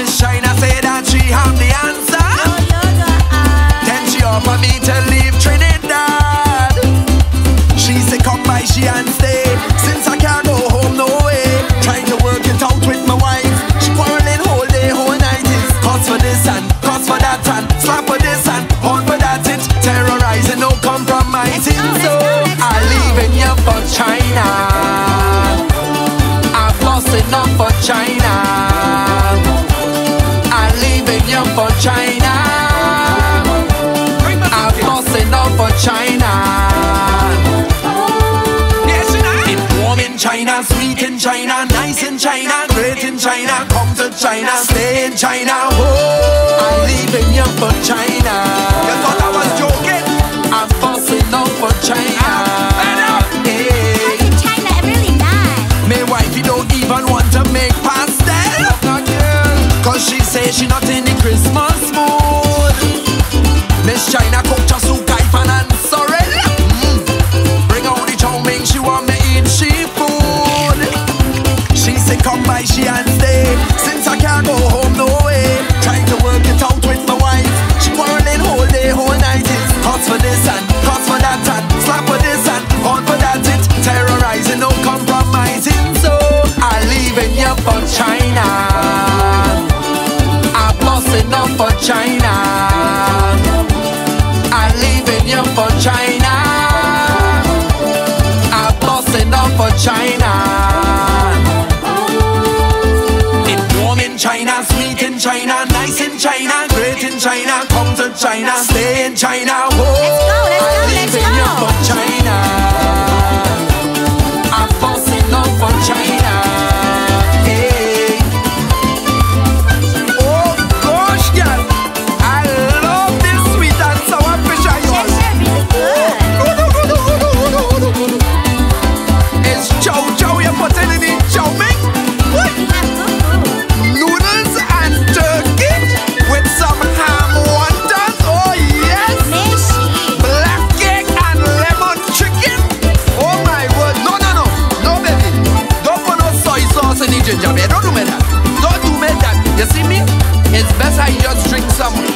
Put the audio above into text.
Miss China said that she have the answer. No. Then she offered me to leave Trinidad. She said come by she and stay. Since I can't go home no way. Trying to work it out with my wife. She quarreling whole day, whole night. It's cost for this and cost for that and slap for this and hold for that. It's terrorizing, no compromising. Let's go, so I leave in here for China. I've lost enough for China. China, sweet in China, nice in China, great in China. Come to China, stay in China. Oh, I'm leaving you for China. You thought I was joking? I'm fussing up for China. Hey. China really nice. Wifey don't even want to make pastel Cause she she not in for China. I've lost enough for China. I'm leaving you for China. I've lost enough for China. In warm in China, sweet in China, nice in China, great in China, come to China, I just drink some